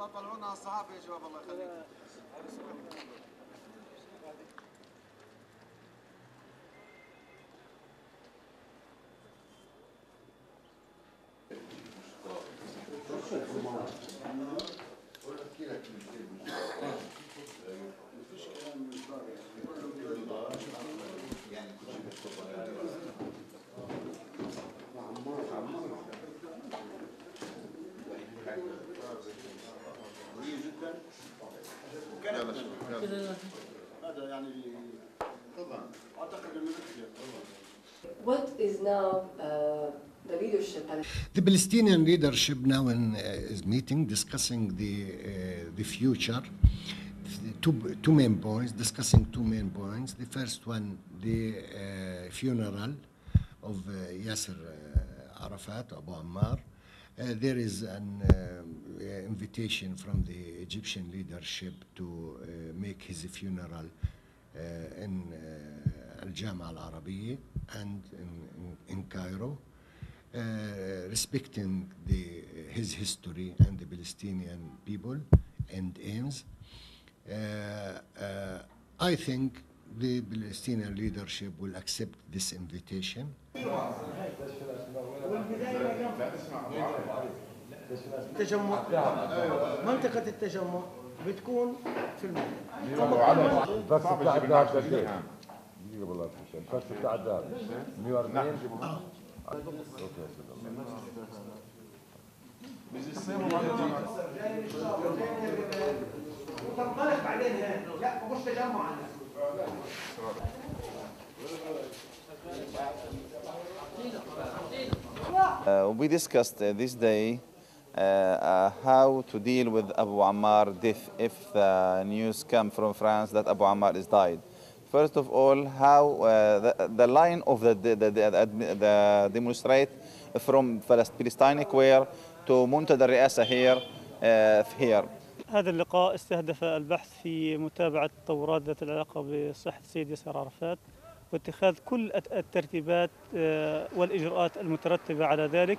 الله طلعونا على الصحافة يا شباب الله يخليك Thank you. يخليك هذا يعني طبعا اعتقد انه نكفي What is now uh, the leadership and The Palestinian leadership now in, uh, is meeting, discussing the uh, the future. Two, two main points, discussing two main points. The first one, the uh, funeral of uh, Yasser uh, Arafat, Abu Ammar. uh, there is an um, uh, invitation from the Egyptian leadership to uh, make his funeral in uh, Al Jama Al Arabiya and in, in, in Cairo. Uh, respecting the, his history and the Palestinian people and aims. Uh, uh, I think بالسينيور ليدرشيب والاكسبت ذيس انفيتيشن تجمع منطقة التجمع بتكون في المدينة. وتنطلق بعدين لا مش تجمع Uh, we discussed uh, this day uh, uh how to deal with Abu Ammar death if the news come from France that Abu Ammar is died. First of all, how uh, the, the, line of the, the, the, the demonstrate from Palestinian Square to Muntada Riasa here, uh, here. هذا اللقاء استهدف البحث في متابعة التطورات ذات العلاقة بصحة السيد ياسر عرفات واتخاذ كل الت- الترتيبات آه، والإجراءات المترتبة على ذلك.